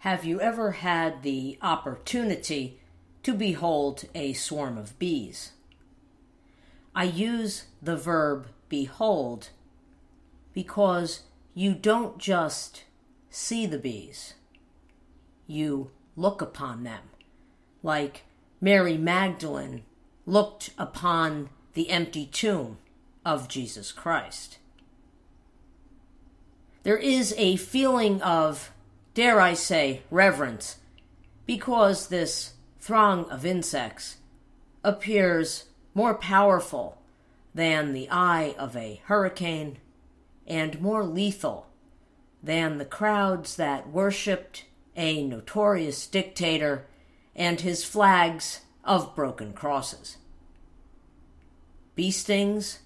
Have you ever had the opportunity to behold a swarm of bees? I use the verb behold because you don't just see the bees, you look upon them, like Mary Magdalene looked upon the empty tomb of Jesus Christ. There is a feeling of dare I say, reverence, because this throng of insects appears more powerful than the eye of a hurricane and more lethal than the crowds that worshipped a notorious dictator and his flags of broken crosses. Bee stings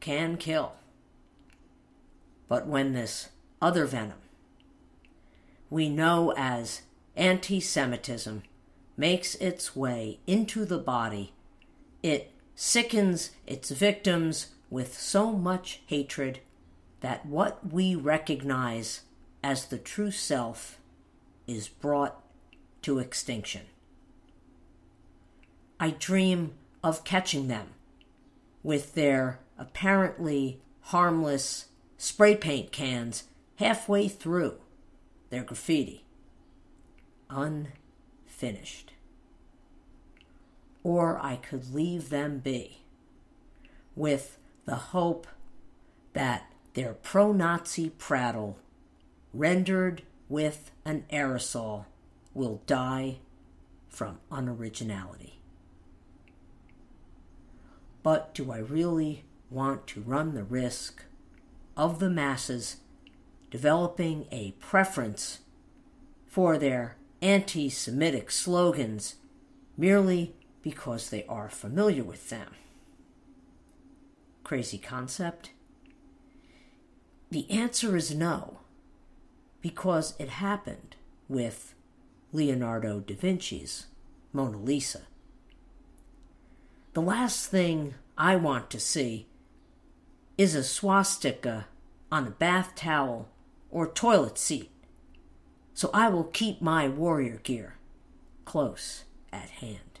can kill. But when this other venom we know as anti Semitism makes its way into the body, it sickens its victims with so much hatred that what we recognize as the true self is brought to extinction. I dream of catching them with their apparently harmless spray paint cans halfway through their graffiti unfinished. Or I could leave them be with the hope that their pro Nazi prattle, rendered with an aerosol, will die from unoriginality. But do I really want to run the risk of the masses developing a preference for their anti Semitic slogans merely because they are familiar with them. Crazy concept? The answer is no, because it happened with Leonardo da Vinci's Mona Lisa. The last thing I want to see is a swastika on a bath towel or toilet seat. So I will keep my warrior gear close at hand.